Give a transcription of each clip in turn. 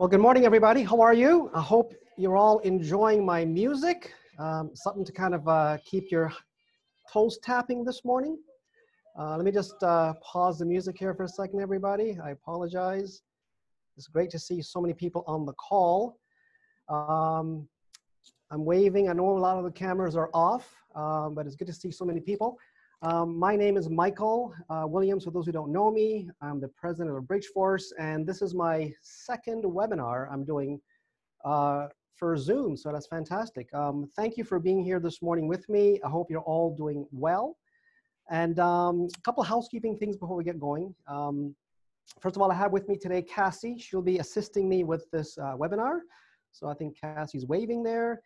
Well, good morning, everybody. How are you? I hope you're all enjoying my music. Um, something to kind of uh, keep your toes tapping this morning. Uh, let me just uh, pause the music here for a second, everybody. I apologize. It's great to see so many people on the call. Um, I'm waving. I know a lot of the cameras are off, um, but it's good to see so many people. Um, my name is Michael uh, Williams. For those who don't know me, I'm the president of BridgeForce, and this is my second webinar I'm doing uh, for Zoom, so that's fantastic. Um, thank you for being here this morning with me. I hope you're all doing well. And um, a couple housekeeping things before we get going. Um, first of all, I have with me today Cassie. She'll be assisting me with this uh, webinar. So I think Cassie's waving there.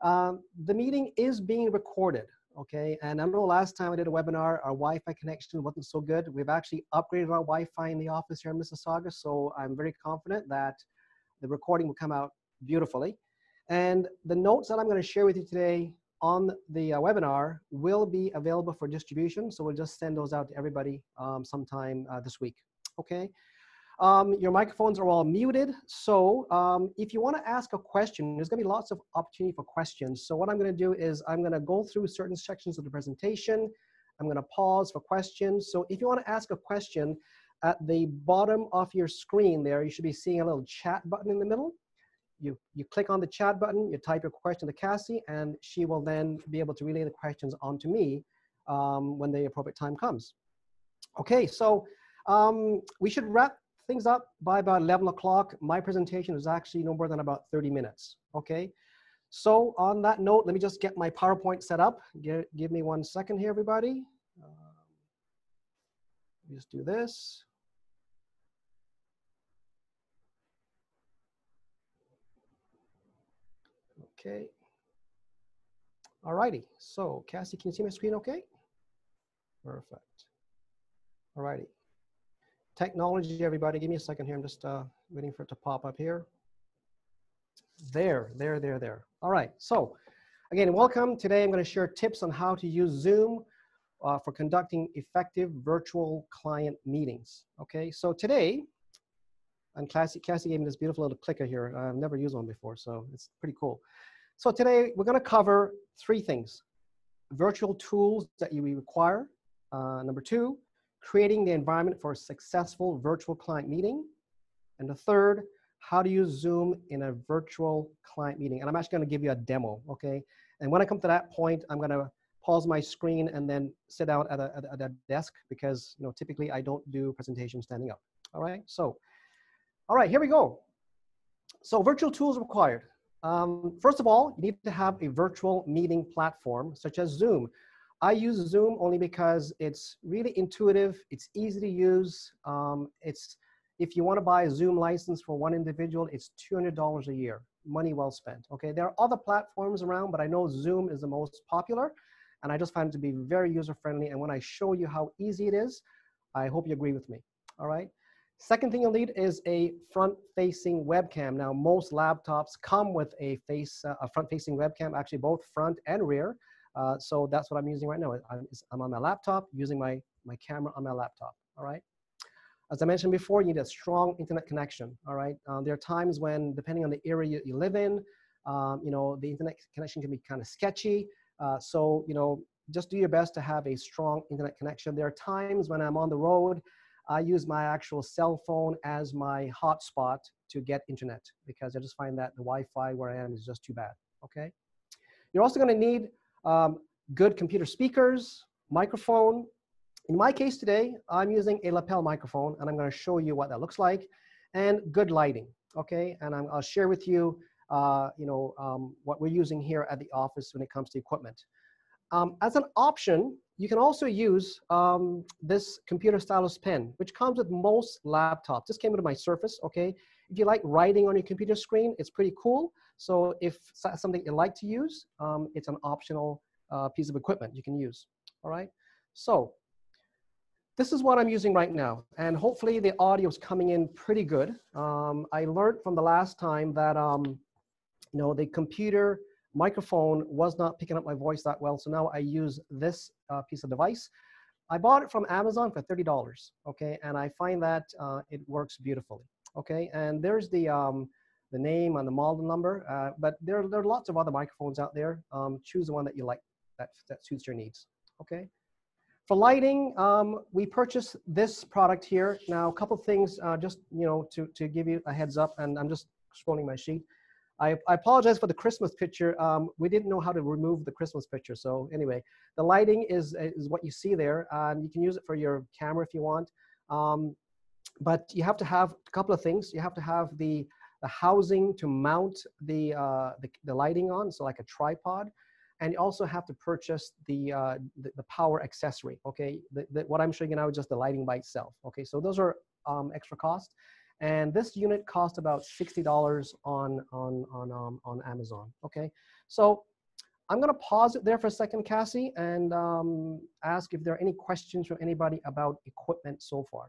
Um, the meeting is being recorded okay? And I know last time I did a webinar, our Wi-Fi connection wasn't so good. We've actually upgraded our Wi-Fi in the office here in Mississauga, so I'm very confident that the recording will come out beautifully. And the notes that I'm gonna share with you today on the uh, webinar will be available for distribution, so we'll just send those out to everybody um, sometime uh, this week, okay? Um, your microphones are all muted. So um, if you want to ask a question, there's going to be lots of opportunity for questions. So what I'm going to do is I'm going to go through certain sections of the presentation. I'm going to pause for questions. So if you want to ask a question, at the bottom of your screen there, you should be seeing a little chat button in the middle. You, you click on the chat button, you type your question to Cassie, and she will then be able to relay the questions onto me um, when the appropriate time comes. Okay, so um, we should wrap things up by about 11 o'clock. My presentation is actually no more than about 30 minutes, okay? So on that note, let me just get my PowerPoint set up. Give, give me one second here, everybody. Um, just do this. Okay. All righty. So Cassie, can you see my screen okay? Perfect. All righty technology, everybody. Give me a second here. I'm just uh, waiting for it to pop up here. There, there, there, there. All right, so again, welcome. Today I'm gonna share tips on how to use Zoom uh, for conducting effective virtual client meetings. Okay, so today, and Cassie, Cassie gave me this beautiful little clicker here. I've never used one before, so it's pretty cool. So today we're gonna cover three things. Virtual tools that you require. Uh, number two, creating the environment for a successful virtual client meeting. And the third, how to use Zoom in a virtual client meeting. And I'm actually gonna give you a demo, okay? And when I come to that point, I'm gonna pause my screen and then sit out at a, at a desk because you know typically I don't do presentations standing up. All right, so, all right, here we go. So virtual tools required. Um, first of all, you need to have a virtual meeting platform such as Zoom. I use Zoom only because it's really intuitive. It's easy to use. Um, it's if you want to buy a Zoom license for one individual, it's $200 a year. Money well spent. Okay, there are other platforms around, but I know Zoom is the most popular, and I just find it to be very user friendly. And when I show you how easy it is, I hope you agree with me. All right. Second thing you'll need is a front-facing webcam. Now, most laptops come with a face, uh, a front-facing webcam, actually both front and rear. Uh, so that's what I'm using right now. I'm, I'm, on my laptop using my, my camera on my laptop, all right? As I mentioned before, you need a strong internet connection, all right? Uh, there are times when, depending on the area you, you live in, um, you know, the internet connection can be kind of sketchy. Uh, so, you know, just do your best to have a strong internet connection. There are times when I'm on the road, I use my actual cell phone as my hotspot to get internet because I just find that the Wi-Fi where I am is just too bad, okay? You're also gonna need um, good computer speakers, microphone. In my case today, I'm using a lapel microphone and I'm gonna show you what that looks like and good lighting, okay? And i will share with you, uh, you know, um, what we're using here at the office when it comes to equipment. Um, as an option, you can also use um, this computer stylus pen, which comes with most laptops. This came with my Surface, okay? If you like writing on your computer screen, it's pretty cool. So if something you like to use, um, it's an optional uh, piece of equipment you can use, all right? So this is what I'm using right now. And hopefully the audio is coming in pretty good. Um, I learned from the last time that, um, you know, the computer microphone was not picking up my voice that well. So now I use this uh, piece of device. I bought it from Amazon for $30, okay? And I find that uh, it works beautifully. okay? And there's the, um, the name and the model number, uh, but there, there are lots of other microphones out there. Um, choose the one that you like, that, that suits your needs, okay? For lighting, um, we purchased this product here. Now, a couple things, uh, just, you know, to, to give you a heads up, and I'm just scrolling my sheet. I, I apologize for the Christmas picture. Um, we didn't know how to remove the Christmas picture. So anyway, the lighting is, is what you see there. And you can use it for your camera if you want. Um, but you have to have a couple of things. You have to have the, the housing to mount the, uh, the, the lighting on, so like a tripod and you also have to purchase the, uh, the, the, power accessory, okay? The, the, what I'm showing you now is just the lighting by itself, okay? So those are um, extra cost. And this unit cost about $60 on, on, on, um, on Amazon, okay? So I'm gonna pause it there for a second, Cassie, and um, ask if there are any questions from anybody about equipment so far.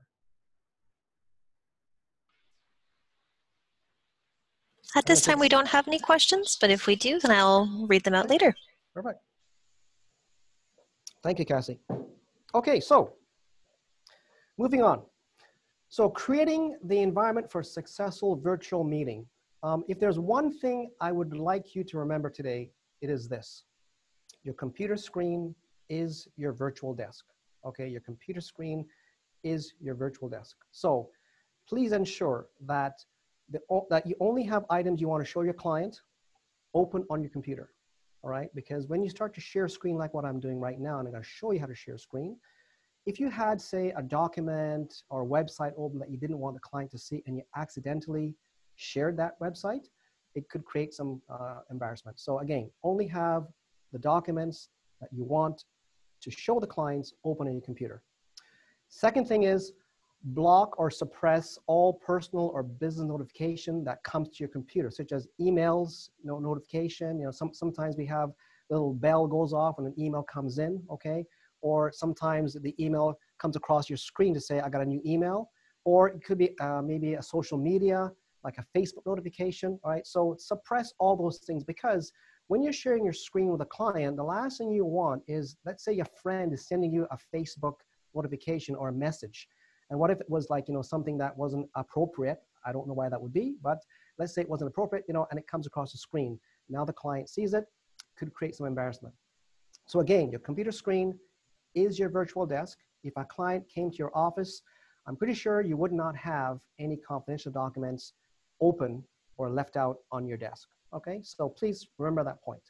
At this time, we don't have any questions, but if we do, then I'll read them out later. Perfect. Thank you, Cassie. Okay, so moving on. So creating the environment for successful virtual meeting. Um, if there's one thing I would like you to remember today, it is this. Your computer screen is your virtual desk. Okay, your computer screen is your virtual desk. So please ensure that, the, that you only have items you want to show your client open on your computer all right? Because when you start to share screen like what I'm doing right now, and I'm gonna show you how to share screen, if you had, say, a document or a website open that you didn't want the client to see and you accidentally shared that website, it could create some uh, embarrassment. So again, only have the documents that you want to show the clients open on your computer. Second thing is block or suppress all personal or business notification that comes to your computer, such as emails, notification. You know, some, sometimes we have little bell goes off when an email comes in, okay? Or sometimes the email comes across your screen to say, I got a new email. Or it could be uh, maybe a social media, like a Facebook notification, all right? So suppress all those things because when you're sharing your screen with a client, the last thing you want is, let's say your friend is sending you a Facebook notification or a message and what if it was like, you know, something that wasn't appropriate? I don't know why that would be, but let's say it wasn't appropriate, you know, and it comes across the screen. Now the client sees it, could create some embarrassment. So again, your computer screen is your virtual desk. If a client came to your office, I'm pretty sure you would not have any confidential documents open or left out on your desk. Okay, so please remember that point.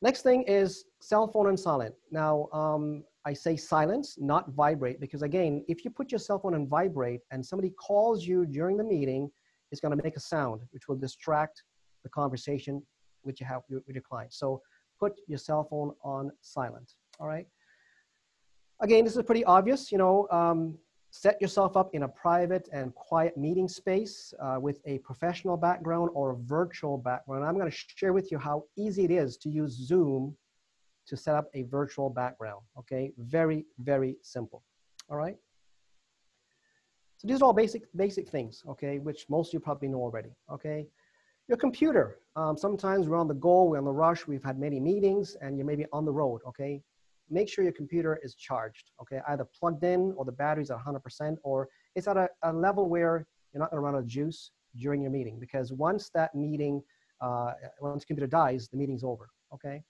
Next thing is cell phone and silent. Now, um, I say silence, not vibrate, because again, if you put your cell phone on vibrate and somebody calls you during the meeting, it's gonna make a sound, which will distract the conversation which you have with your client. So put your cell phone on silent, all right? Again, this is pretty obvious, you know, um, set yourself up in a private and quiet meeting space uh, with a professional background or a virtual background. I'm gonna share with you how easy it is to use Zoom to set up a virtual background, okay? Very, very simple, all right? So these are all basic, basic things, okay, which most of you probably know already, okay? Your computer, um, sometimes we're on the go, we're on the rush, we've had many meetings, and you may be on the road, okay? Make sure your computer is charged, okay? Either plugged in or the battery's at 100% or it's at a, a level where you're not gonna run out of juice during your meeting because once that meeting, uh, once computer dies, the meeting's over, okay?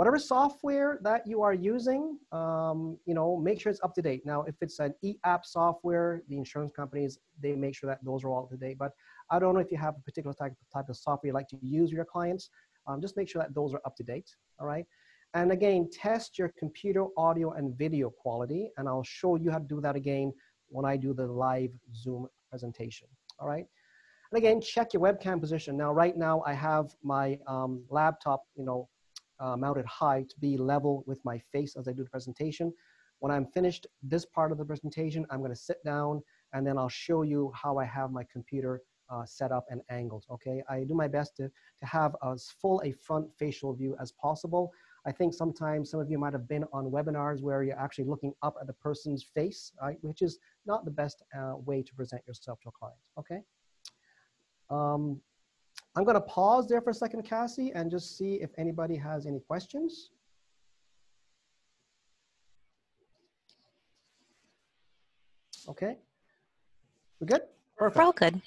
Whatever software that you are using, um, you know, make sure it's up to date. Now, if it's an e-app software, the insurance companies, they make sure that those are all up to date. But I don't know if you have a particular type, type of software you like to use with your clients. Um, just make sure that those are up to date, all right? And again, test your computer audio and video quality, and I'll show you how to do that again when I do the live Zoom presentation, all right? And again, check your webcam position. Now, right now, I have my um, laptop, you know, uh, mounted high to be level with my face as I do the presentation. When I'm finished this part of the presentation, I'm gonna sit down and then I'll show you how I have my computer uh, set up and angled, okay? I do my best to, to have as full a front facial view as possible. I think sometimes some of you might have been on webinars where you're actually looking up at the person's face, right? Which is not the best uh, way to present yourself to a client, okay? Um, I'm going to pause there for a second, Cassie, and just see if anybody has any questions. Okay. We're good? Perfect. We're all good.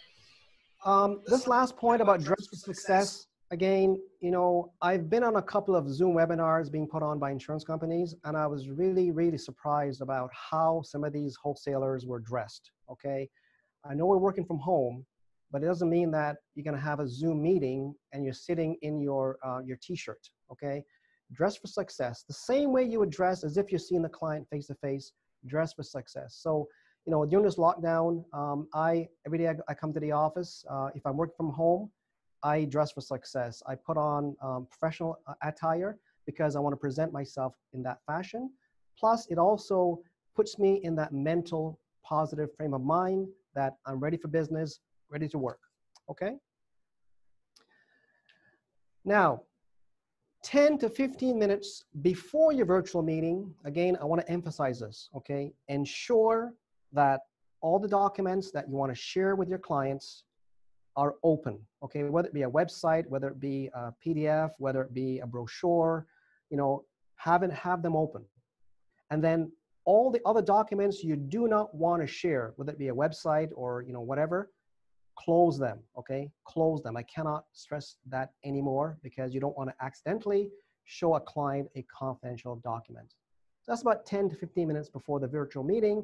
Um, this last point about dress for success, again, you know, I've been on a couple of Zoom webinars being put on by insurance companies, and I was really, really surprised about how some of these wholesalers were dressed. Okay. I know we're working from home, but it doesn't mean that you're going to have a Zoom meeting and you're sitting in your, uh, your t-shirt. Okay. Dress for success. The same way you would dress as if you're seeing the client face to face, dress for success. So, you know, during this lockdown, um, I every day I, I, come to the office. Uh, if I'm working from home, I dress for success. I put on um, professional uh, attire because I want to present myself in that fashion. Plus, it also puts me in that mental positive frame of mind that I'm ready for business, ready to work. Okay. Now, 10 to 15 minutes before your virtual meeting, again, I want to emphasize this, okay? Ensure that all the documents that you want to share with your clients are open, okay? Whether it be a website, whether it be a PDF, whether it be a brochure, you know, have, it, have them open. And then all the other documents you do not want to share, whether it be a website or, you know, whatever, close them, okay? Close them. I cannot stress that anymore because you don't want to accidentally show a client a confidential document. So that's about 10 to 15 minutes before the virtual meeting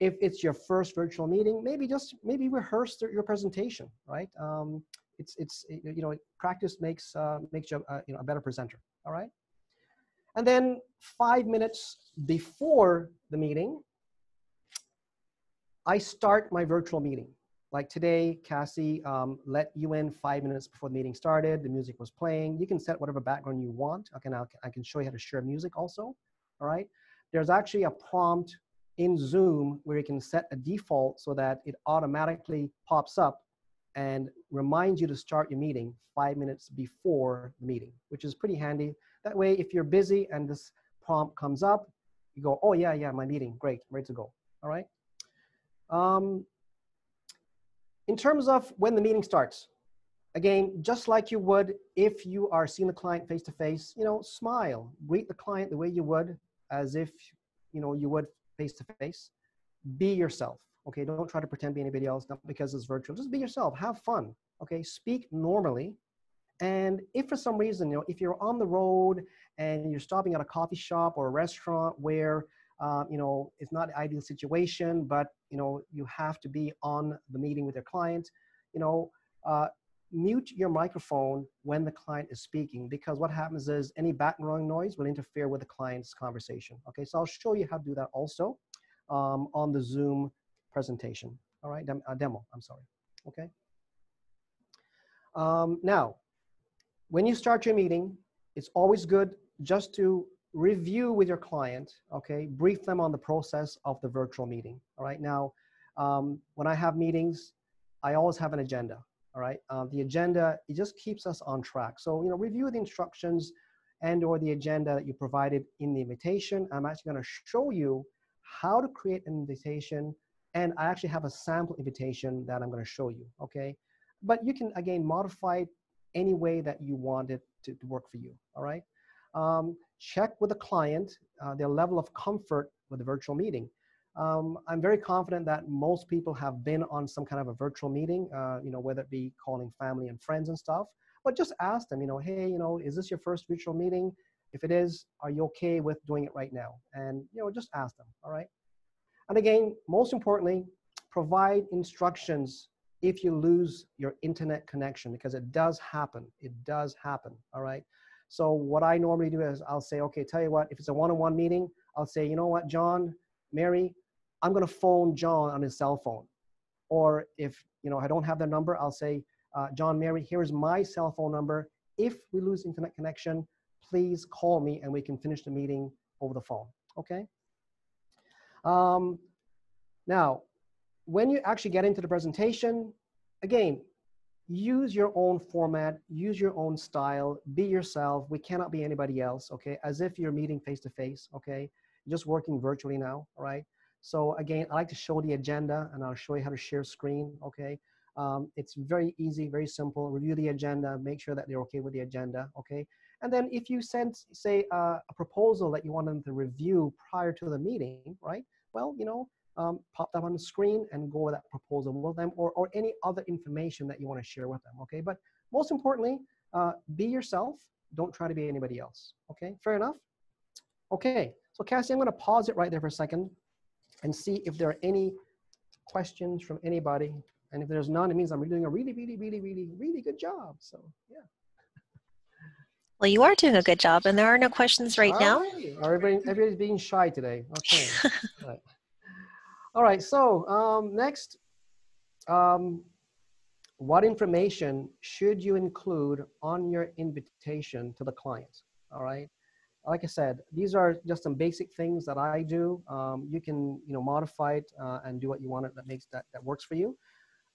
if it's your first virtual meeting, maybe just maybe rehearse your presentation, right? Um, it's it's you know practice makes uh, makes you a, you know a better presenter. All right, and then five minutes before the meeting, I start my virtual meeting. Like today, Cassie um, let you in five minutes before the meeting started. The music was playing. You can set whatever background you want. I can I can show you how to share music also. All right. There's actually a prompt in Zoom where you can set a default so that it automatically pops up and reminds you to start your meeting five minutes before the meeting, which is pretty handy. That way, if you're busy and this prompt comes up, you go, oh yeah, yeah, my meeting, great, ready to go, all right? Um, in terms of when the meeting starts, again, just like you would if you are seeing the client face to face, you know, smile, greet the client the way you would as if, you know, you would face to face. Be yourself. Okay, don't try to pretend to be anybody else, not because it's virtual. Just be yourself. Have fun. Okay, speak normally. And if for some reason, you know, if you're on the road and you're stopping at a coffee shop or a restaurant where, uh, you know, it's not ideal situation, but you know, you have to be on the meeting with your client, you know, uh, mute your microphone when the client is speaking because what happens is any background noise will interfere with the client's conversation. Okay, so I'll show you how to do that also um, on the Zoom presentation. All right, dem uh, demo, I'm sorry. Okay. Um, now, when you start your meeting, it's always good just to review with your client, okay, brief them on the process of the virtual meeting. All right, now, um, when I have meetings, I always have an agenda all right? Uh, the agenda, it just keeps us on track. So, you know, review the instructions and or the agenda that you provided in the invitation. I'm actually gonna show you how to create an invitation and I actually have a sample invitation that I'm gonna show you, okay? But you can, again, modify it any way that you want it to, to work for you, all right? Um, check with the client, uh, their level of comfort with the virtual meeting. Um, I'm very confident that most people have been on some kind of a virtual meeting, uh, you know, whether it be calling family and friends and stuff, but just ask them, you know, hey, you know, is this your first virtual meeting? If it is, are you okay with doing it right now? And, you know, just ask them, all right? And again, most importantly, provide instructions if you lose your internet connection because it does happen. It does happen, all right? So what I normally do is I'll say, okay, tell you what, if it's a one-on-one meeting, I'll say, you know what, John, Mary, I'm going to phone John on his cell phone. Or if you know I don't have their number, I'll say, uh, John, Mary, here's my cell phone number. If we lose internet connection, please call me and we can finish the meeting over the phone. Okay. Um, now, when you actually get into the presentation, again, use your own format, use your own style, be yourself. We cannot be anybody else, okay? As if you're meeting face to face, okay? Just working virtually now, right? So again, I like to show the agenda and I'll show you how to share screen, okay? Um, it's very easy, very simple. Review the agenda, make sure that they're okay with the agenda, okay? And then if you send, say, uh, a proposal that you want them to review prior to the meeting, right? Well, you know, um, pop that on the screen and go over that proposal with them or, or any other information that you want to share with them, okay? But most importantly, uh, be yourself. Don't try to be anybody else, okay? Fair enough? Okay, so Cassie, I'm gonna pause it right there for a second and see if there are any questions from anybody. And if there's none, it means I'm doing a really, really, really, really, really good job. So yeah. Well, you are doing a good job, and there are no questions right now. Everybody, everybody's being shy today. Okay. All right. So um, next, um, what information should you include on your invitation to the client? All right. Like I said, these are just some basic things that I do. Um, you can, you know, modify it uh, and do what you want it that makes that that works for you.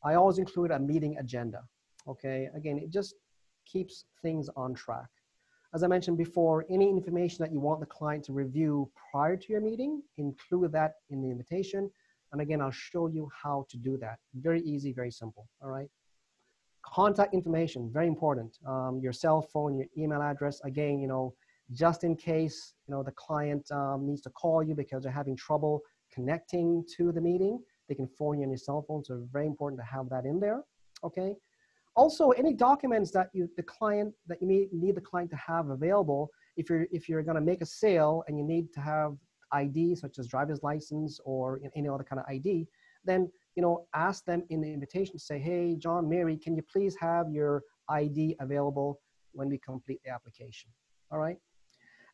I always include a meeting agenda. Okay. Again, it just keeps things on track. As I mentioned before, any information that you want the client to review prior to your meeting, include that in the invitation. And again, I'll show you how to do that. Very easy, very simple, all right? Contact information, very important. Um, your cell phone, your email address, again, you know, just in case, you know, the client um, needs to call you because they're having trouble connecting to the meeting, they can phone you on your cell phone, so very important to have that in there, okay? Also, any documents that you, the client, that you need, need the client to have available, if you're, if you're gonna make a sale and you need to have ID, such as driver's license or any other kind of ID, then, you know, ask them in the invitation, say, hey, John, Mary, can you please have your ID available when we complete the application, all right?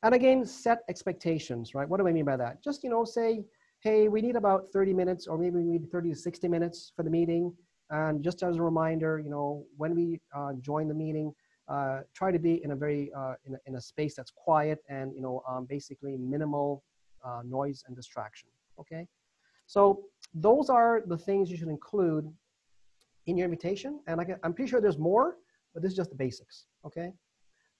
And again, set expectations, right? What do I mean by that? Just, you know, say, hey, we need about 30 minutes or maybe we need 30 to 60 minutes for the meeting. And just as a reminder, you know, when we uh, join the meeting, uh, try to be in a very, uh, in, a, in a space that's quiet and, you know, um, basically minimal uh, noise and distraction, okay? So those are the things you should include in your invitation. And I can, I'm pretty sure there's more, but this is just the basics, okay?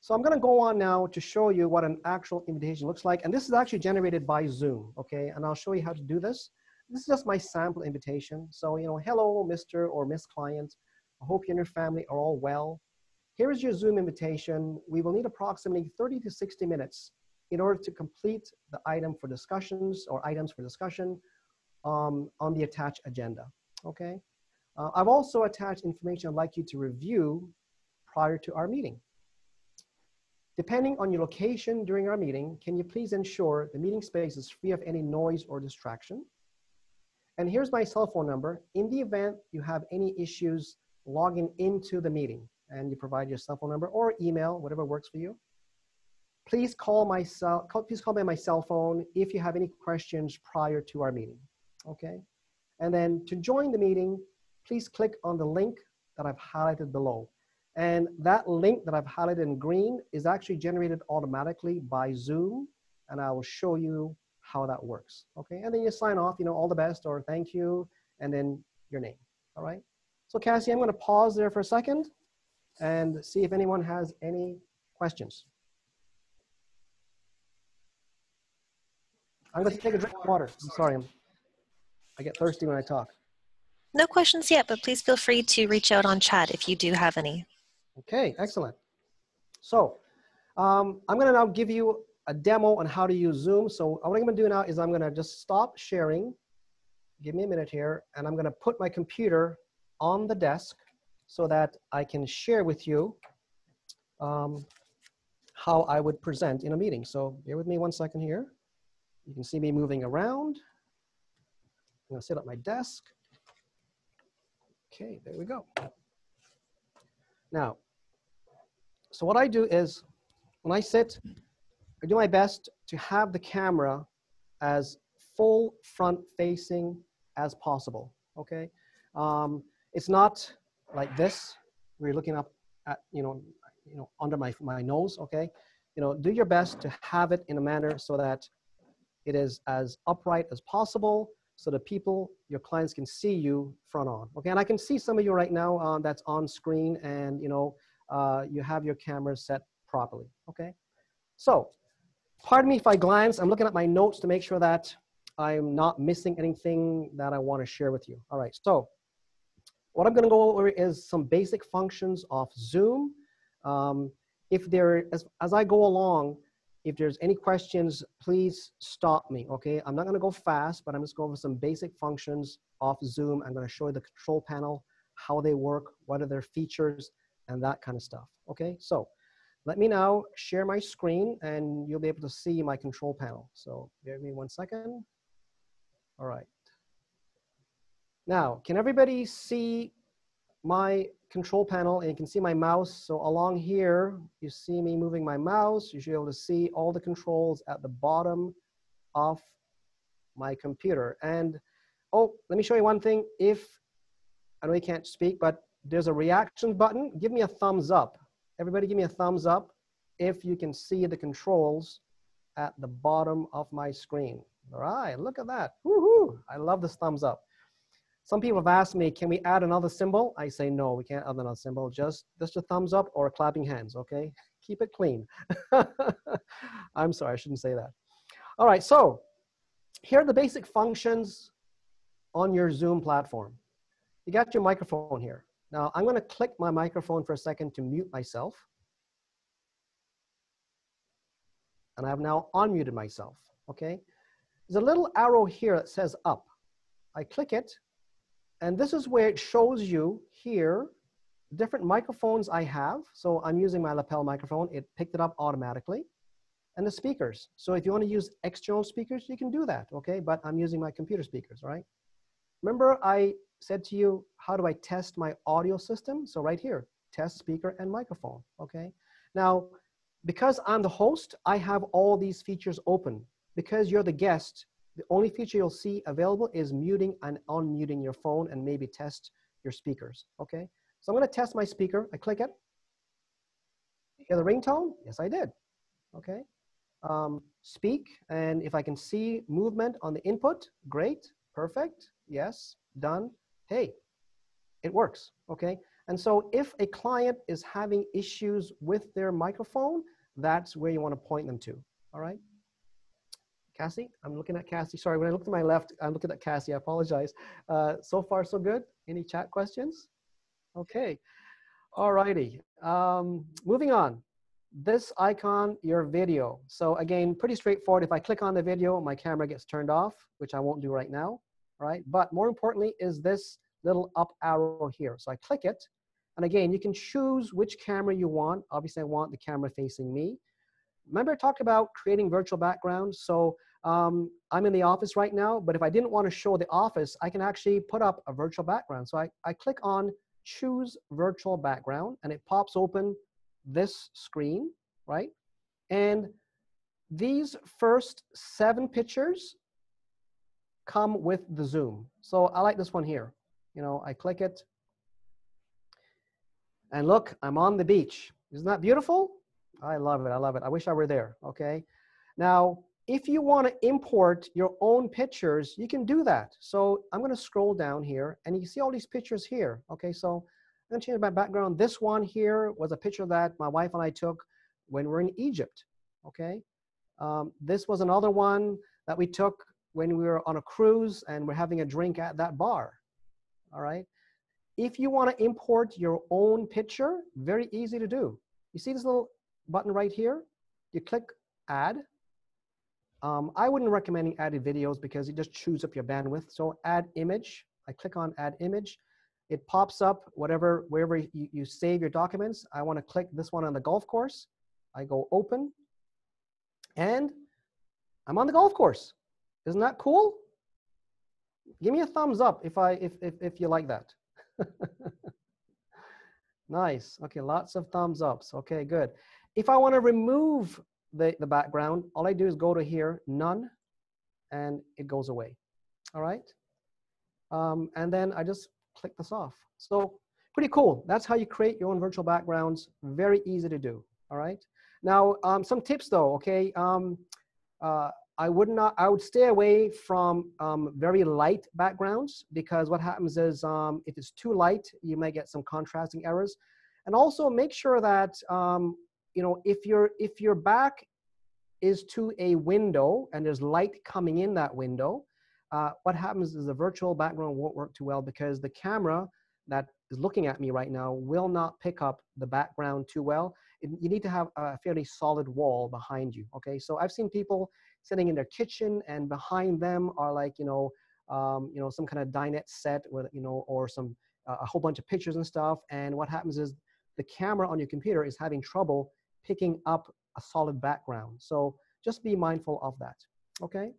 So I'm gonna go on now to show you what an actual invitation looks like. And this is actually generated by Zoom, okay? And I'll show you how to do this. This is just my sample invitation. So, you know, hello, Mr. or Miss Client. I hope you and your family are all well. Here is your Zoom invitation. We will need approximately 30 to 60 minutes in order to complete the item for discussions or items for discussion um, on the attached agenda, okay? Uh, I've also attached information I'd like you to review prior to our meeting. Depending on your location during our meeting, can you please ensure the meeting space is free of any noise or distraction? And here's my cell phone number. In the event you have any issues logging into the meeting and you provide your cell phone number or email, whatever works for you, please call my cell, please call me on my cell phone if you have any questions prior to our meeting, okay? And then to join the meeting, please click on the link that I've highlighted below. And that link that I've highlighted in green is actually generated automatically by Zoom, and I will show you how that works. Okay, and then you sign off, you know, all the best or thank you, and then your name. All right. So Cassie, I'm going to pause there for a second and see if anyone has any questions. I'm going to take a drink of water. I'm sorry. I get thirsty when I talk. No questions yet, but please feel free to reach out on chat if you do have any. Okay, excellent. So um, I'm going to now give you a demo on how to use Zoom. So what I'm gonna do now is I'm gonna just stop sharing. Give me a minute here. And I'm gonna put my computer on the desk so that I can share with you um, how I would present in a meeting. So bear with me one second here. You can see me moving around. I'm gonna sit at my desk. Okay, there we go. Now, so what I do is when I sit, I do my best to have the camera as full front facing as possible, okay? Um, it's not like this, where you're looking up at, you know, you know, under my, my nose, okay? You know, do your best to have it in a manner so that it is as upright as possible so that people, your clients can see you front on, okay? And I can see some of you right now um, that's on screen and, you know, uh, you have your camera set properly, okay? So Pardon me if I glance, I'm looking at my notes to make sure that I'm not missing anything that I want to share with you. All right, so what I'm going to go over is some basic functions of Zoom. Um, if there, as, as I go along, if there's any questions, please stop me, okay? I'm not gonna go fast, but I'm just going over some basic functions off Zoom. I'm gonna show you the control panel, how they work, what are their features, and that kind of stuff, okay? So let me now share my screen and you'll be able to see my control panel. So give me one second. All right. Now, can everybody see my control panel and you can see my mouse. So along here, you see me moving my mouse. You should be able to see all the controls at the bottom of my computer. And oh, let me show you one thing. If, I know you can't speak, but there's a reaction button. Give me a thumbs up. Everybody give me a thumbs up if you can see the controls at the bottom of my screen. All right, look at that. Woohoo! I love this thumbs up. Some people have asked me, can we add another symbol? I say, no, we can't add another symbol. Just, just a thumbs up or clapping hands, okay? Keep it clean. I'm sorry, I shouldn't say that. All right, so here are the basic functions on your Zoom platform. You got your microphone here. Now, I'm gonna click my microphone for a second to mute myself. And I've now unmuted myself, okay? There's a little arrow here that says up. I click it, and this is where it shows you here different microphones I have. So I'm using my lapel microphone. It picked it up automatically. And the speakers. So if you want to use external speakers, you can do that, okay? But I'm using my computer speakers, right? Remember I said to you, how do I test my audio system? So right here, test speaker and microphone, okay? Now, because I'm the host, I have all these features open. Because you're the guest, the only feature you'll see available is muting and unmuting your phone and maybe test your speakers, okay? So I'm gonna test my speaker, I click it. Hear the ringtone? Yes, I did, okay? Um, speak, and if I can see movement on the input, great, perfect, yes, done. Hey, it works, okay? And so if a client is having issues with their microphone, that's where you wanna point them to, all right? Cassie, I'm looking at Cassie. Sorry, when I look to my left, I'm looking at Cassie. I apologize. Uh, so far, so good. Any chat questions? Okay. All righty. Um, moving on. This icon, your video. So again, pretty straightforward. If I click on the video, my camera gets turned off, which I won't do right now. Right. But more importantly is this little up arrow here. So I click it. And again, you can choose which camera you want. Obviously, I want the camera facing me. Remember I talked about creating virtual backgrounds? So um, I'm in the office right now, but if I didn't want to show the office, I can actually put up a virtual background. So I, I click on choose virtual background and it pops open this screen, right? And these first seven pictures come with the zoom. So I like this one here. You know, I click it and look, I'm on the beach. Isn't that beautiful? I love it. I love it. I wish I were there. Okay. Now, if you want to import your own pictures, you can do that. So I'm going to scroll down here and you see all these pictures here. Okay. So I'm going to change my background. This one here was a picture that my wife and I took when we we're in Egypt. Okay. Um, this was another one that we took when we were on a cruise and we're having a drink at that bar. All right. If you want to import your own picture, very easy to do. You see this little button right here, you click add. Um, I wouldn't recommend adding videos because it just chews up your bandwidth. So add image, I click on add image. It pops up whatever, wherever you, you save your documents. I wanna click this one on the golf course. I go open and I'm on the golf course. Isn't that cool? Give me a thumbs up if, I, if, if, if you like that. nice, okay, lots of thumbs ups. Okay, good. If I want to remove the, the background, all I do is go to here, none, and it goes away. All right. Um, and then I just click this off. So pretty cool. That's how you create your own virtual backgrounds. Very easy to do. All right. Now, um, some tips though, okay. Um, uh, I would not, I would stay away from um, very light backgrounds because what happens is um, if it's too light, you may get some contrasting errors. And also make sure that um, you know, if your if your back is to a window and there's light coming in that window, uh, what happens is the virtual background won't work too well because the camera that is looking at me right now will not pick up the background too well. it, you need to have a fairly solid wall behind you. Okay, so I've seen people sitting in their kitchen and behind them are like you know um, you know some kind of dinette set with you know or some uh, a whole bunch of pictures and stuff. And what happens is the camera on your computer is having trouble picking up a solid background. So just be mindful of that. Okay,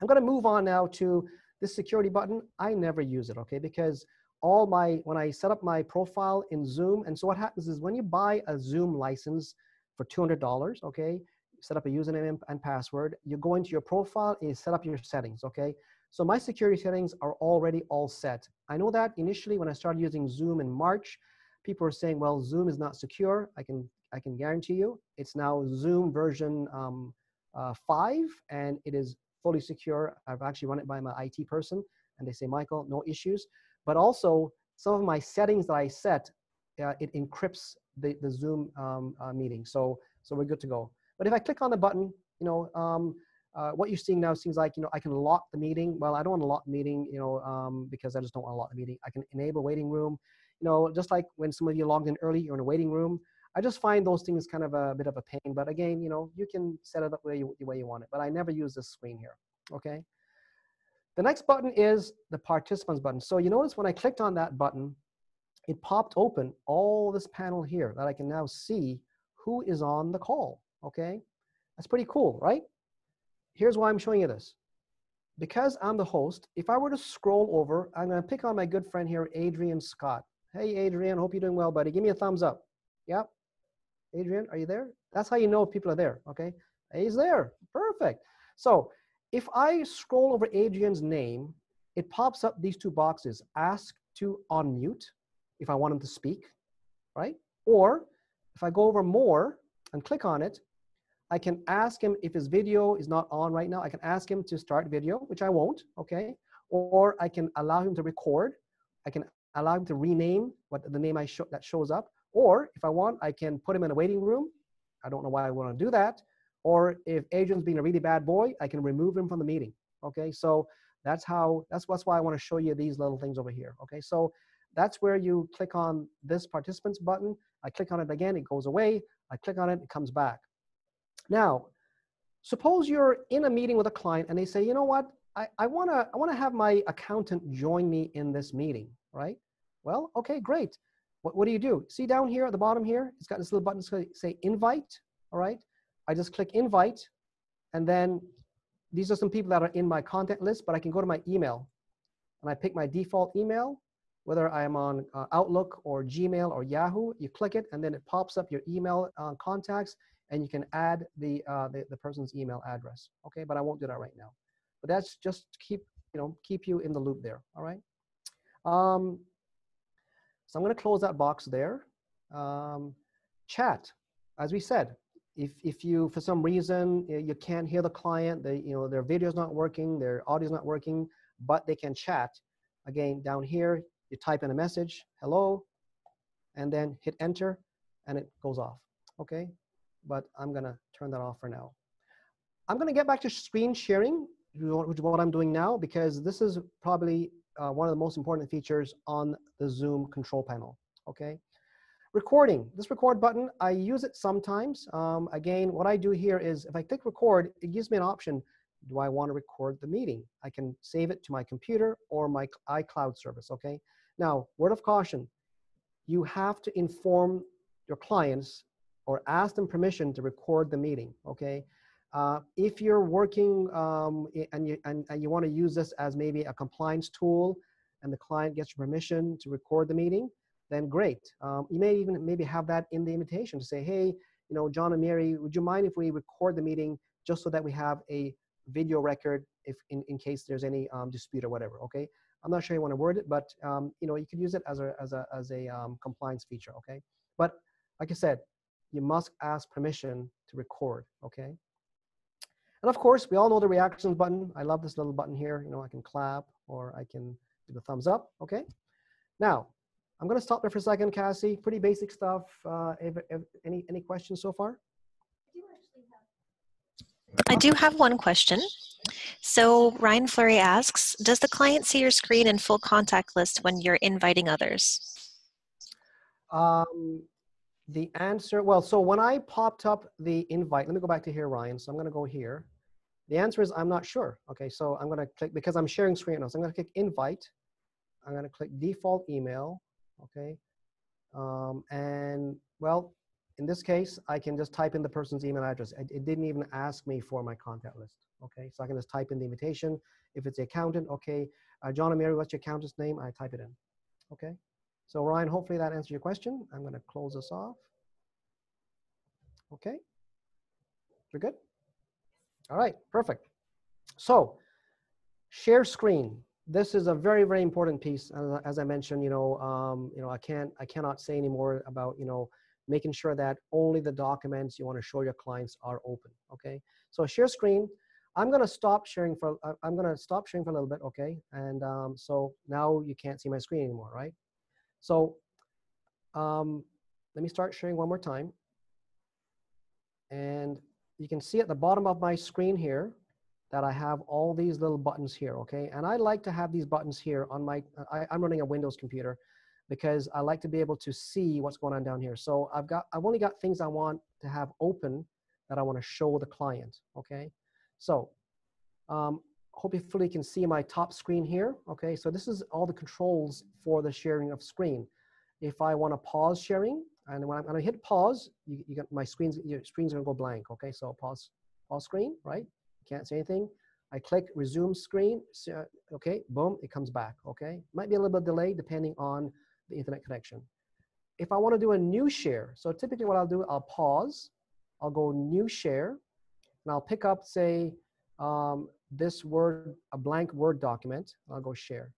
I'm going to move on now to this security button. I never use it. Okay, because all my, when I set up my profile in Zoom, and so what happens is when you buy a Zoom license for $200, okay, set up a username and password, you go into your profile and you set up your settings, okay? So my security settings are already all set. I know that initially when I started using Zoom in March, people were saying, well, Zoom is not secure. I can, I can guarantee you it's now Zoom version um, uh, five and it is fully secure. I've actually run it by my IT person and they say, Michael, no issues but also some of my settings that I set, uh, it encrypts the, the Zoom um, uh, meeting. So, so we're good to go. But if I click on the button, you know, um, uh, what you're seeing now seems like, you know, I can lock the meeting. Well, I don't want to lock the meeting, you know, um, because I just don't want to lock the meeting. I can enable waiting room. You know, just like when some of you logged in early, you're in a waiting room. I just find those things kind of a bit of a pain. But again, you know, you can set it up the way you, the way you want it. But I never use this screen here, okay? The next button is the participants button. So you notice when I clicked on that button, it popped open all this panel here that I can now see who is on the call, okay? That's pretty cool, right? Here's why I'm showing you this. Because I'm the host, if I were to scroll over, I'm gonna pick on my good friend here, Adrian Scott. Hey, Adrian, hope you're doing well, buddy. Give me a thumbs up. Yep. Adrian, are you there? That's how you know people are there, okay? He's there, perfect. So if I scroll over Adrian's name, it pops up these two boxes, ask to unmute if I want him to speak, right? Or if I go over more and click on it, I can ask him if his video is not on right now, I can ask him to start video, which I won't, okay? Or I can allow him to record. I can allow him to rename what the name I show, that shows up. Or if I want, I can put him in a waiting room. I don't know why I want to do that. Or if Adrian's being a really bad boy, I can remove him from the meeting. Okay, so that's how, that's, that's why I wanna show you these little things over here. Okay, so that's where you click on this participants button. I click on it again, it goes away. I click on it, it comes back. Now, suppose you're in a meeting with a client and they say, you know what, I, I wanna, I wanna have my accountant join me in this meeting, right? Well, okay, great. What, what do you do? See down here at the bottom here, it's got this little button to say invite, all right? I just click invite, and then these are some people that are in my content list, but I can go to my email, and I pick my default email, whether I am on uh, Outlook or Gmail or Yahoo, you click it, and then it pops up your email uh, contacts, and you can add the, uh, the, the person's email address. Okay, but I won't do that right now. But that's just to keep you know keep you in the loop there. All right. Um, so I'm going to close that box there. Um, chat, as we said, if, if you, for some reason, you can't hear the client, they, you know, their video is not working, their audio is not working, but they can chat, again, down here, you type in a message, hello, and then hit enter, and it goes off, okay? But I'm gonna turn that off for now. I'm gonna get back to screen sharing, which is what I'm doing now, because this is probably uh, one of the most important features on the Zoom control panel, okay? Recording, this record button, I use it sometimes. Um, again, what I do here is if I click record, it gives me an option. Do I want to record the meeting? I can save it to my computer or my iCloud service, okay? Now, word of caution, you have to inform your clients or ask them permission to record the meeting, okay? Uh, if you're working um, and, you, and, and you want to use this as maybe a compliance tool and the client gets permission to record the meeting, then great. Um, you may even maybe have that in the invitation to say, hey, you know, John and Mary, would you mind if we record the meeting just so that we have a video record if in, in case there's any um, dispute or whatever, okay? I'm not sure you want to word it, but um, you know, you could use it as a, as a, as a um, compliance feature, okay? But like I said, you must ask permission to record, okay? And of course, we all know the reactions button. I love this little button here. You know, I can clap or I can do the thumbs up, okay? Now, I'm going to stop there for a second, Cassie. Pretty basic stuff. Uh, if, if, any, any questions so far? I do have one question. So Ryan Fleury asks, does the client see your screen in full contact list when you're inviting others? Um, the answer, well, so when I popped up the invite, let me go back to here, Ryan. So I'm going to go here. The answer is I'm not sure. Okay, so I'm going to click, because I'm sharing screen now, so I'm going to click invite. I'm going to click default email. Okay. Um, and well, in this case, I can just type in the person's email address. It, it, didn't even ask me for my contact list. Okay, so I can just type in the invitation. If it's the accountant, okay, uh, John and Mary, what's your accountant's name? I type it in. Okay, so Ryan, hopefully that answers your question. I'm going to close this off. Okay, we're good. All right, perfect. So, share screen. This is a very, very important piece. As, I mentioned, you know, um, you know, I can't, I cannot say any more about, you know, making sure that only the documents you want to show your clients are open. Okay, so share screen. I'm gonna stop sharing for. Uh, I'm gonna stop sharing for a little bit. Okay, and um, so now you can't see my screen anymore, right? So um, let me start sharing one more time. And you can see at the bottom of my screen here that I have all these little buttons here, okay? And I like to have these buttons here on my, I, I'm running a Windows computer because I like to be able to see what's going on down here. So I've got, I've only got things I want to have open that I want to show the client, okay? So um, hopefully you can see my top screen here, okay? So this is all the controls for the sharing of screen. If I want to pause sharing, and when to hit pause, you, you got my screen's, your screen's to go blank, okay? So pause, pause screen, right? Can't say anything. I click resume screen, okay, boom, it comes back, okay? Might be a little bit delayed depending on the internet connection. If I want to do a new share, so typically what I'll do, I'll pause, I'll go new share, and I'll pick up, say, um, this Word, a blank Word document, I'll go share.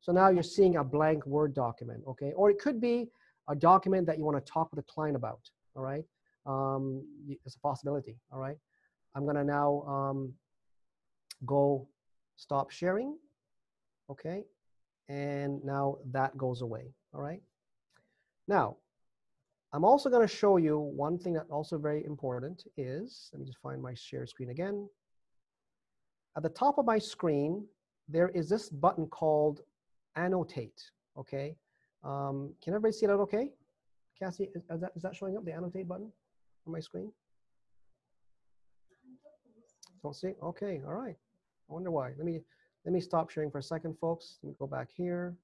So now you're seeing a blank Word document, okay? Or it could be a document that you want to talk with a client about, all right? Um, it's a possibility, all right? I'm gonna now um, go stop sharing, okay? And now that goes away, all right? Now, I'm also gonna show you one thing that also very important is, let me just find my share screen again. At the top of my screen, there is this button called annotate, okay? Um, can everybody see that okay? Cassie, is, is, that, is that showing up, the annotate button on my screen? Don't see, okay, all right. I wonder why. Let me, let me stop sharing for a second, folks. Let me go back here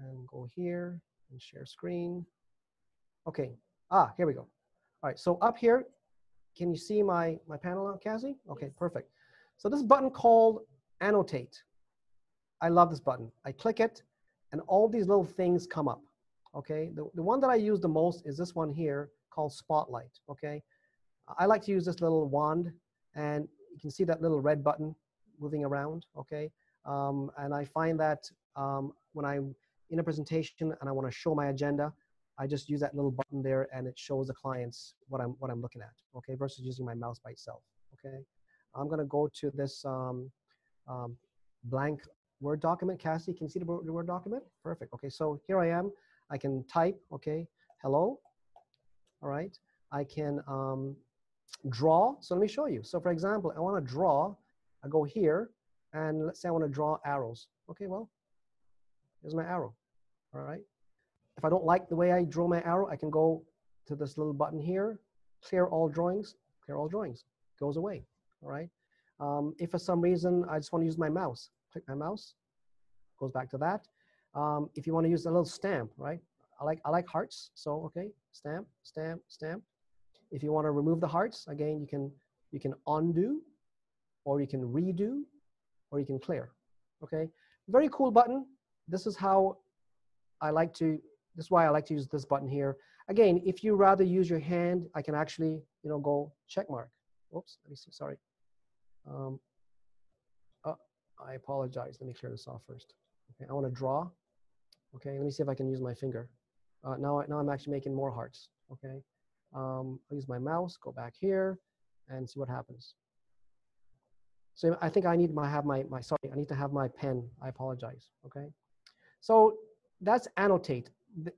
and go here and share screen. Okay, ah, here we go. All right, so up here, can you see my, my panel now, Cassie? Okay, perfect. So this button called annotate. I love this button. I click it and all these little things come up. Okay, the, the one that I use the most is this one here called Spotlight. Okay, I like to use this little wand and you can see that little red button moving around. Okay, um, and I find that um, when I'm in a presentation and I want to show my agenda, I just use that little button there and it shows the clients what I'm what I'm looking at. Okay, versus using my mouse by itself. Okay, I'm gonna go to this um, um, blank Word document. Cassie, can you see the Word document? Perfect. Okay, so here I am. I can type, okay, hello. All right. I can um, draw. So let me show you. So for example, I want to draw. I go here, and let's say I want to draw arrows. Okay, well, here's my arrow. All right. If I don't like the way I draw my arrow, I can go to this little button here, clear all drawings, clear all drawings, goes away. All right. Um, if for some reason I just want to use my mouse, click my mouse, goes back to that. Um, if you want to use a little stamp, right? I like, I like hearts, so okay, stamp, stamp, stamp. If you want to remove the hearts, again, you can, you can undo, or you can redo, or you can clear, okay? Very cool button. This is how I like to, this is why I like to use this button here. Again, if you rather use your hand, I can actually, you know, go check mark. Oops, let me see, sorry. Um, I apologize. Let me clear this off first. Okay, I want to draw. Okay, let me see if I can use my finger. Uh, now, now I'm actually making more hearts. Okay, um, I'll use my mouse, go back here, and see what happens. So I think I need to have my, my, sorry, I need to have my pen. I apologize, okay? So that's annotate.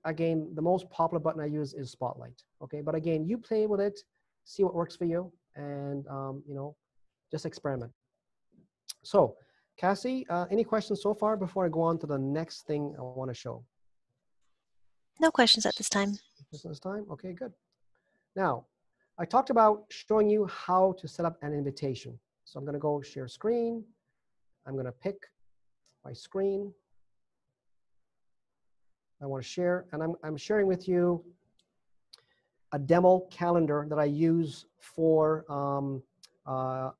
Again, the most popular button I use is Spotlight, okay? But again, you play with it, see what works for you, and, um, you know, just experiment. So Cassie, uh, any questions so far before I go on to the next thing I want to show? No questions at this time. Just this time? Okay, good. Now, I talked about showing you how to set up an invitation. So I'm gonna go share screen. I'm gonna pick my screen. I wanna share, and I'm, I'm sharing with you a demo calendar that I use for um, uh,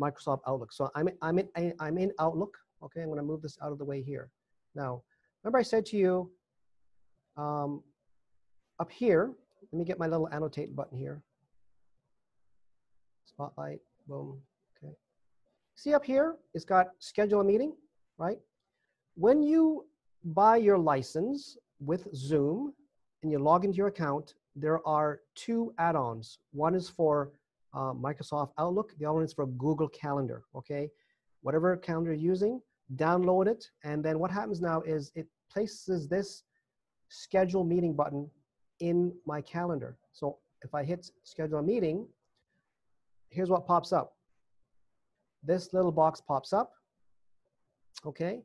Microsoft Outlook. So I'm, I'm, in, I'm in Outlook. Okay, I'm gonna move this out of the way here. Now, remember I said to you, um, up here, let me get my little annotate button here. Spotlight, boom, okay. See up here, it's got schedule a meeting, right? When you buy your license with Zoom and you log into your account, there are two add-ons. One is for uh, Microsoft Outlook, the other one is for Google Calendar, okay? Whatever calendar you're using, download it, and then what happens now is it places this schedule meeting button in my calendar. So if I hit schedule a meeting, here's what pops up. This little box pops up. Okay.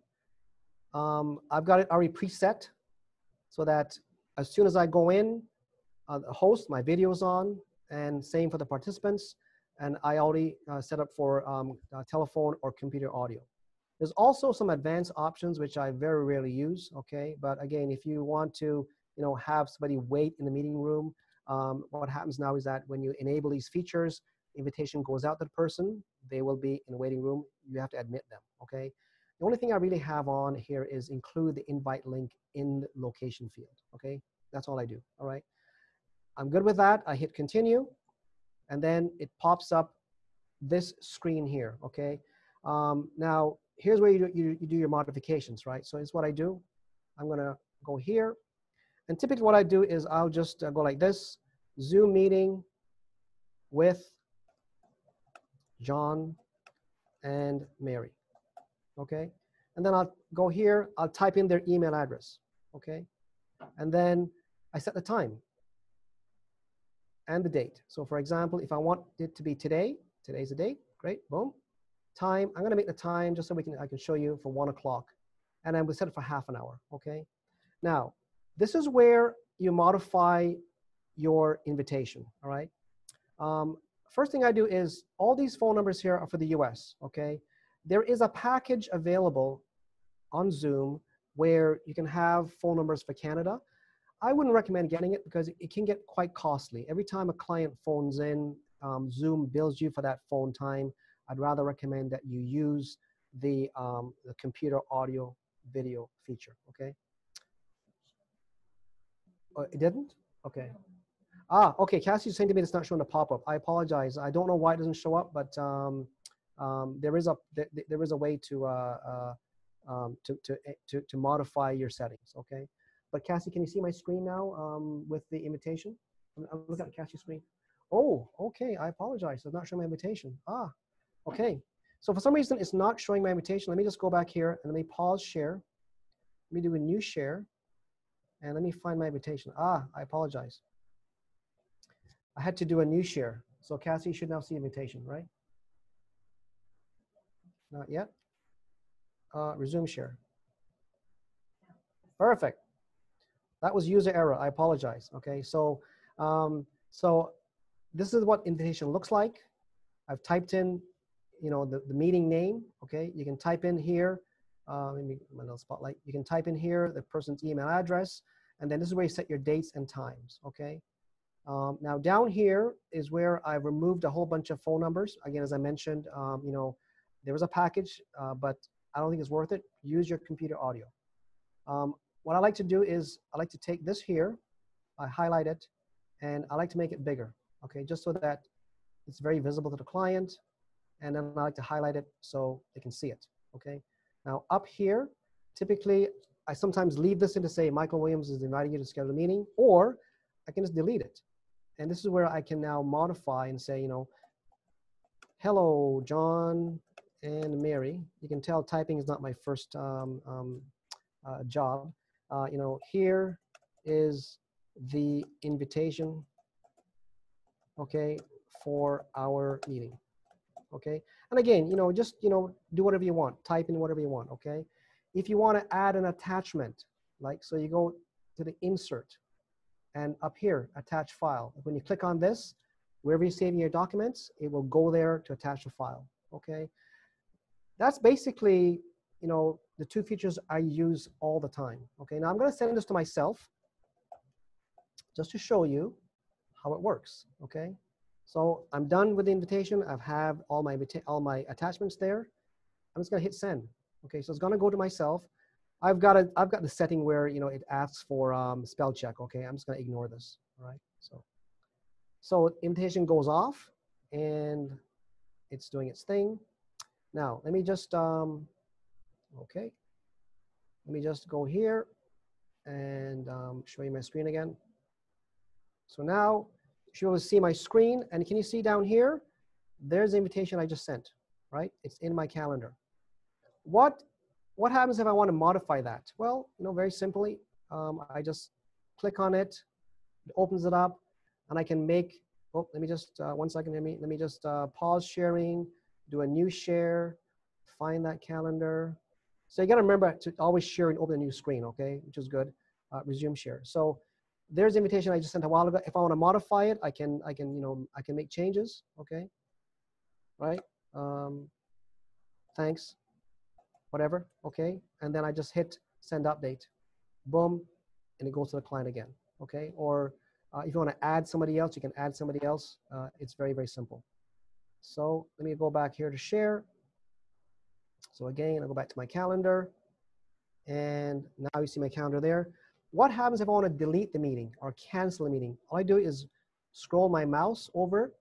Um, I've got it already preset so that as soon as I go in, uh, host, my video is on, and same for the participants. And I already uh, set up for um, uh, telephone or computer audio. There's also some advanced options which I very rarely use. Okay, but again, if you want to you know, have somebody wait in the meeting room. Um, what happens now is that when you enable these features, invitation goes out to the person, they will be in the waiting room. You have to admit them, okay? The only thing I really have on here is include the invite link in the location field, okay? That's all I do, all right? I'm good with that. I hit continue, and then it pops up this screen here, okay? Um, now, here's where you do, you, you do your modifications, right? So it's what I do. I'm gonna go here, and typically what I do is I'll just uh, go like this, Zoom meeting with John and Mary, okay? And then I'll go here, I'll type in their email address, okay? And then I set the time and the date. So for example, if I want it to be today, today's the date, great, boom. Time, I'm gonna make the time just so we can, I can show you for one o'clock. And then we set it for half an hour, okay? Now, this is where you modify your invitation, all right? Um, first thing I do is all these phone numbers here are for the US, okay? There is a package available on Zoom where you can have phone numbers for Canada. I wouldn't recommend getting it because it can get quite costly. Every time a client phones in, um, Zoom bills you for that phone time. I'd rather recommend that you use the, um, the computer audio video feature, okay? Oh, it didn't? Okay. Ah, okay. Cassie's saying to me it's not showing the pop-up. I apologize. I don't know why it doesn't show up, but um, um, there is a there, there is a way to, uh, uh, um, to, to eh, to to modify your settings. Okay. But Cassie, can you see my screen now um, with the invitation? I'm, I'm looking at Cassie's screen. Oh, okay. I apologize. It's not showing my invitation. Ah, okay. So for some reason, it's not showing my invitation. Let me just go back here and let me pause share. Let me do a new share. And let me find my invitation. Ah, I apologize. I had to do a new share. So Cassie should now see invitation, right? Not yet. Uh, resume share. Perfect. That was user error. I apologize. Okay, so um, so this is what invitation looks like. I've typed in, you know, the, the meeting name. Okay, you can type in here uh, let me my little spotlight. You can type in here the person's email address, and then this is where you set your dates and times, okay? Um, now down here is where I removed a whole bunch of phone numbers. Again, as I mentioned, um, you know, there was a package, uh, but I don't think it's worth it. Use your computer audio. Um, what I like to do is I like to take this here, I highlight it, and I like to make it bigger, okay? Just so that it's very visible to the client, and then I like to highlight it so they can see it, okay? Now up here, typically I sometimes leave this in to say Michael Williams is inviting you to schedule a meeting, or I can just delete it. And this is where I can now modify and say, you know, hello, John and Mary. You can tell typing is not my first um, um, uh, job. Uh, you know, here is the invitation, okay, for our meeting, okay? And again, you know, just, you know, do whatever you want, type in whatever you want, okay? If you want to add an attachment, like, so you go to the insert, and up here, attach file. When you click on this, wherever you're saving your documents, it will go there to attach the file, okay? That's basically, you know, the two features I use all the time, okay? Now I'm gonna send this to myself just to show you how it works, okay? So I'm done with the invitation. I have all my, all my attachments there. I'm just gonna hit send. Okay, so it's gonna go to myself. I've got a, I've got the setting where, you know, it asks for um, spell check. Okay, I'm just gonna ignore this, all right? So, so invitation goes off and it's doing its thing. Now, let me just, um, okay. Let me just go here and um, show you my screen again. So now you to see my screen. And can you see down here? There's the invitation I just sent, right? It's in my calendar. What, what happens if I want to modify that? Well, you know, very simply, um, I just click on it, it opens it up, and I can make, oh, let me just, uh, one second, let me, let me just uh, pause sharing, do a new share, find that calendar. So you gotta remember to always share and open a new screen, okay, which is good. Uh, resume share. So there's the invitation I just sent a while ago. If I want to modify it, I can, I can, you know, I can make changes. Okay. Right. Um, thanks. Whatever. Okay. And then I just hit send update. Boom. And it goes to the client again. Okay. Or uh, if you want to add somebody else, you can add somebody else. Uh, it's very, very simple. So let me go back here to share. So again, I'll go back to my calendar. And now you see my calendar there. What happens if I want to delete the meeting or cancel the meeting? All I do is scroll my mouse over.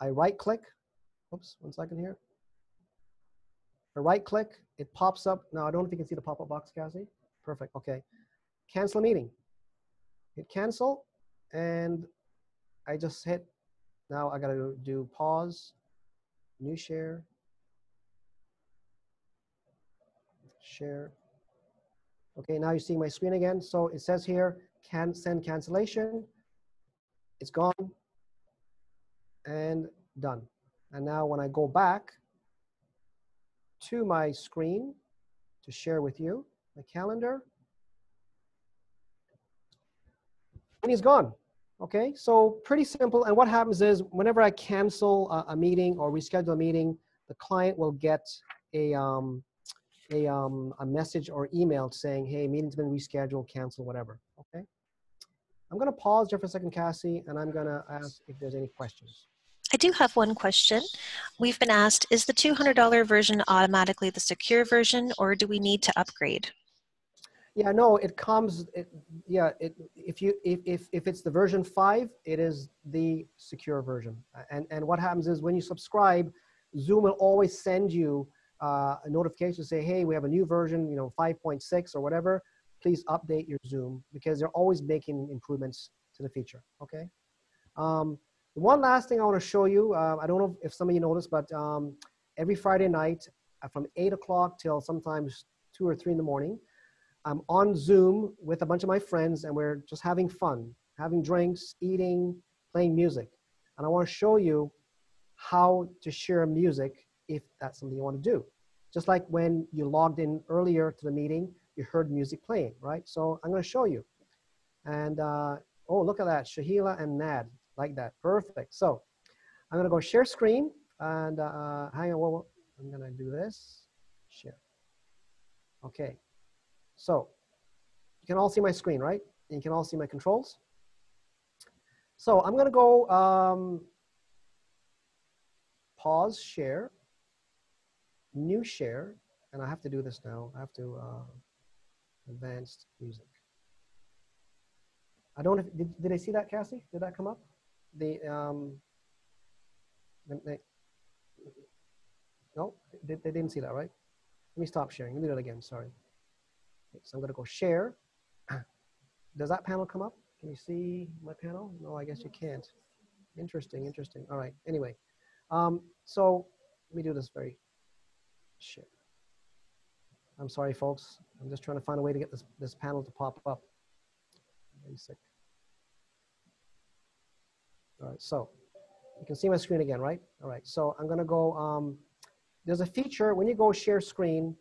I right click. Oops, one second here. I right click, it pops up. Now, I don't know if you can see the pop-up box, Cassie. Perfect, okay. Cancel a meeting. Hit cancel, and I just hit, now I gotta do pause, new share, share, Okay, now you see my screen again. So it says here, can send cancellation. It's gone and done. And now when I go back to my screen to share with you, my calendar, and he's gone. Okay, so pretty simple. And what happens is whenever I cancel a, a meeting or reschedule a meeting, the client will get a, um, a, um, a message or email saying, hey, meeting's been rescheduled, cancel, whatever, okay? I'm gonna pause there for a second, Cassie, and I'm gonna ask if there's any questions. I do have one question. We've been asked, is the $200 version automatically the secure version or do we need to upgrade? Yeah, no, it comes, it, yeah, it, if, you, if, if, if it's the version five, it is the secure version. And, and what happens is when you subscribe, Zoom will always send you uh, a notification say, hey, we have a new version, you know, 5.6 or whatever, please update your Zoom because they're always making improvements to the feature, okay? Um, one last thing I want to show you, uh, I don't know if some of you noticed, but um, every Friday night uh, from 8 o'clock till sometimes 2 or 3 in the morning, I'm on Zoom with a bunch of my friends and we're just having fun, having drinks, eating, playing music. And I want to show you how to share music if that's something you want to do. Just like when you logged in earlier to the meeting, you heard music playing, right? So I'm going to show you. And uh, oh, look at that, Shahila and Nad, like that, perfect. So I'm going to go share screen and uh, hang on, I'm going to do this, share. Okay, so you can all see my screen, right? You can all see my controls. So I'm going to go um, pause share new share, and I have to do this now. I have to uh, advanced music. I don't. If, did did I see that, Cassie? Did that come up? The um. No, they, they didn't see that, right? Let me stop sharing. Let me do that again. Sorry. Okay, so I'm going to go share. Does that panel come up? Can you see my panel? No, I guess you can't. Interesting, interesting. All right. Anyway, um, so let me do this very Shit. I'm sorry, folks. I'm just trying to find a way to get this, this panel to pop up. Basic. All right, so you can see my screen again, right? All right, so I'm gonna go, um, there's a feature, when you go share screen,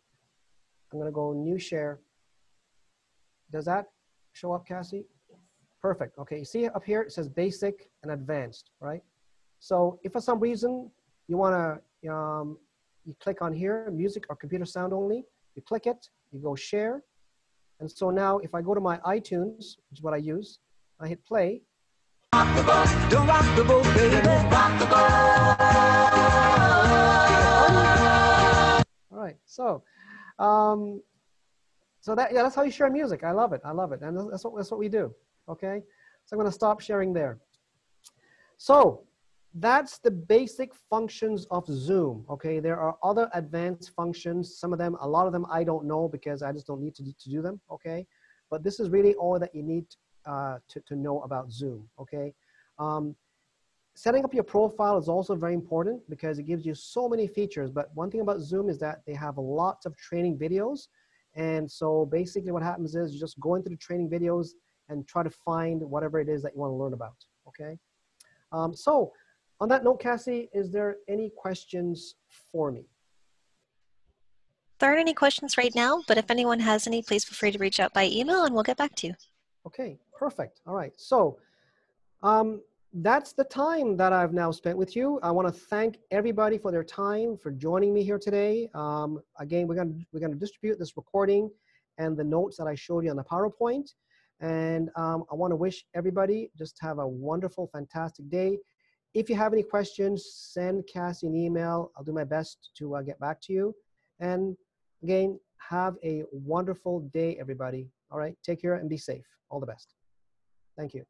I'm gonna go new share. Does that show up, Cassie? Perfect. Okay, you see up here, it says basic and advanced, right? So if for some reason you wanna, um, you click on here, music or computer sound only, you click it, you go share. And so now if I go to my iTunes, which is what I use, I hit play. Don't rock the boat, baby. Rock the boat. All right, so, um, so that, yeah, that's how you share music. I love it, I love it. And that's what, that's what we do, okay? So I'm gonna stop sharing there. So that's the basic functions of Zoom, okay? There are other advanced functions. Some of them, a lot of them I don't know because I just don't need to, do- to do them, okay? But this is really all that you need uh, to, to know about Zoom, okay? Um, setting up your profile is also very important because it gives you so many features. But one thing about Zoom is that they have lots of training videos. And so basically what happens is you just go into the training videos and try to find whatever it is that you want to learn about, okay? Um, so on that note, Cassie, is there any questions for me? There aren't any questions right now, but if anyone has any, please feel free to reach out by email and we'll get back to you. Okay, perfect. All right. So um, that's the time that I've now spent with you. I want to thank everybody for their time for joining me here today. Um, again, we're going to we're going to distribute this recording and the notes that I showed you on the PowerPoint. And um, I want to wish everybody just have a wonderful, fantastic day. If you have any questions, send Cassie an email. I'll do my best to uh, get back to you. And again, have a wonderful day, everybody. All right, take care and be safe. All the best. Thank you.